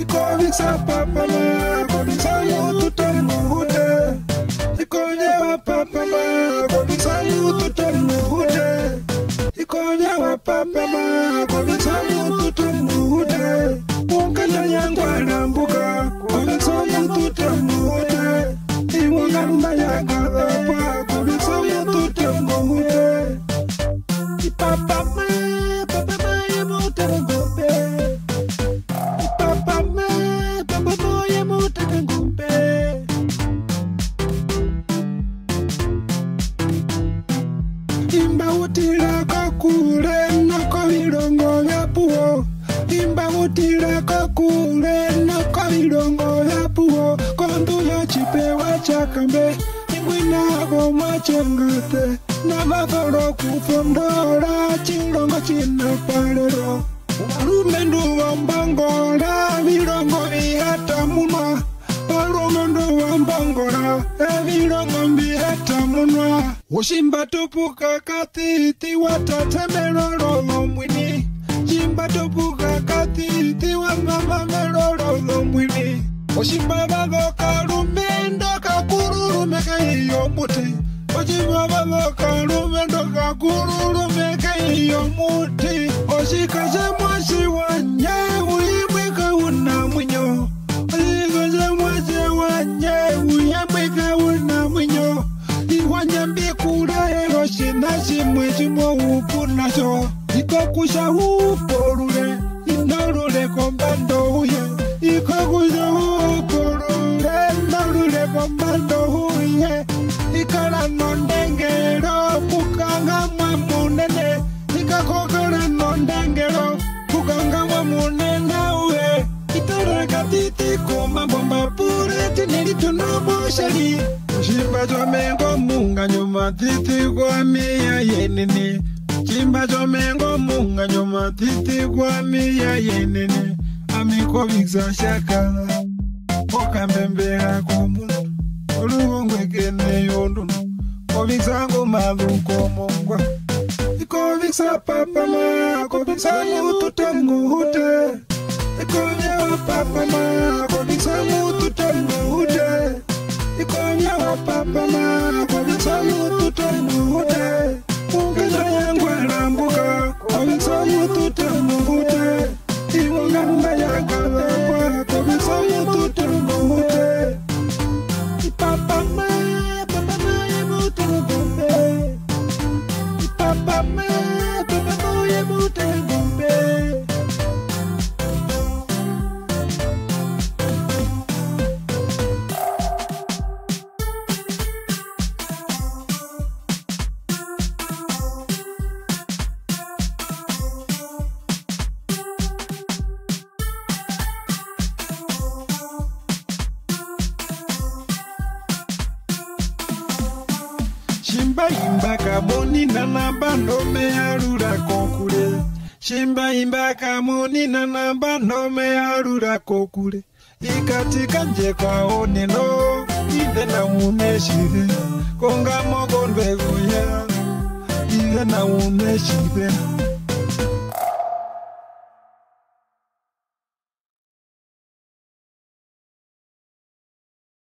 ikovisa papama kobisa yututomuhude ikonyewa papama kobisa yututomuhude ikonyewa papama kobisa yututomuhude wongana yangwalambuka kobisa yututomuhude iwongamba yagavapa kule nako bilongo bya puwo imbagutila ko kule nako bilongo bya puwo konduyo chipewa chakambe ingwinako mwachengete navavolo kupondola chilongo chinapalelo vilongo vihata munwa. Ushimba tupuka katiti watatemelololo mwini. Shimba tupuka katiti wamama melololo mwini. Ushimba bagoka lumendo ikokusha ufolule inolole kombando uye ikokusha ufolule inolole kombando uye ikala nondengelo kukangamwa munene. Ikakokala nondengelo kukangamwa munene uye itolekatiti kumabomba pureti nelitunobosheli nshimba twa mengo munga nyuma titi kwa miya yenene. Chimba chomengo munga nyuma titi kwa miya yenene Amiko viksa shakala Okambembera kumuntu Olugongwekene yondunu Koviksango maluko mongwa. Ikoviksa papa ma Koviksa mutu tamuhute Ikonya wa papa ma Koviksa mutu Ikonya wa papa ma Koviksa mutu tamuhute Koviksa mutu tamuhute Iwangamba yagalapa Koviksa mutu tamuhute Papa Shimba imba kamoni na bando me arura kokure. Shimba imba kamoni na bando me arura kokure. Ikatika nje kwa oneno, ide na uneshire. Konga mogon beguya, ide na uneshire.